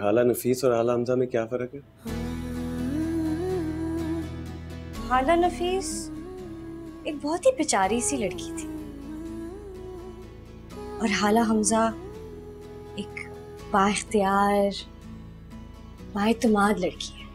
हाला नफीस और हाला हमजा में क्या फ़र्क है? हाला नफीस एक बहुत ही बेचारी सी लड़की थी। और हाला हमजा एक बाख्तियार बातमाद लड़की है।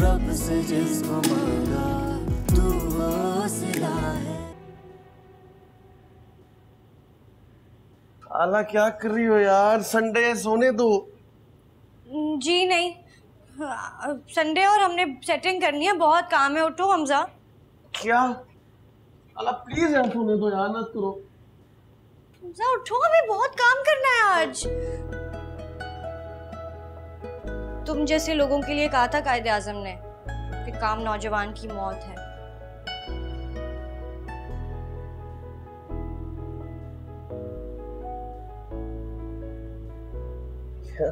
रब से जिसको हाला क्या कर रही हो यार? संडे सोने दो। जी नहीं। संडे और हमने सेटिंग करनी है बहुत काम है उठो हमजा। क्या? हाला प्लीज़ यार सोने दो यार ना करो। हमजा उठो हमें बहुत काम करना है आज। तुम जैसे लोगों के लिए कहा था कायदे आज़म ने कि काम नौजवान की मौत है। क्या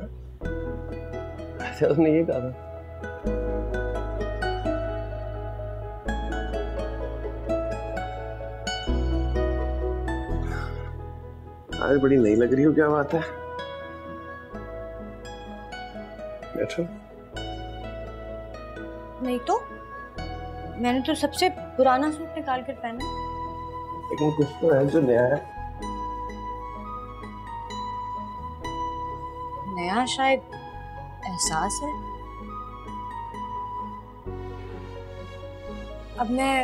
अच्छा तुमने ये कहा था। आज बड़ी नई लग रही हो क्या बात है? बैठो नहीं तो मैंने तो सबसे पुराना सूट निकाल कर पहना। लेकिन कुछ तो है जो नया है। नया शायद एहसास है। अब मैं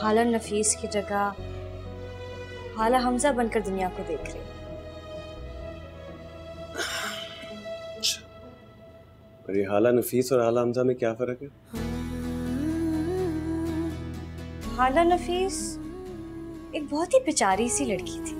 हाला नफीस की जगह हाला हमजा बनकर दुनिया को देख रही हूँ। ये हाला नफीस और हाला हमजा में क्या फ़र्क है? हाला नफीस एक बहुत ही बेचारी सी लड़की थी।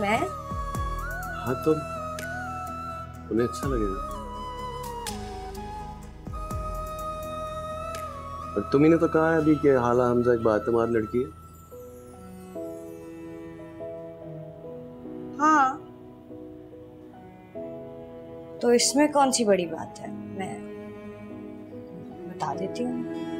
मैं? हाँ तो उन्हें अच्छा लगेगा और तुम ही ने तो कहा है अभी कि हाला हमजा एक बातमाद लड़की है। हाँ। तो इसमें कौन सी बड़ी बात है? मैं बता देती हूँ।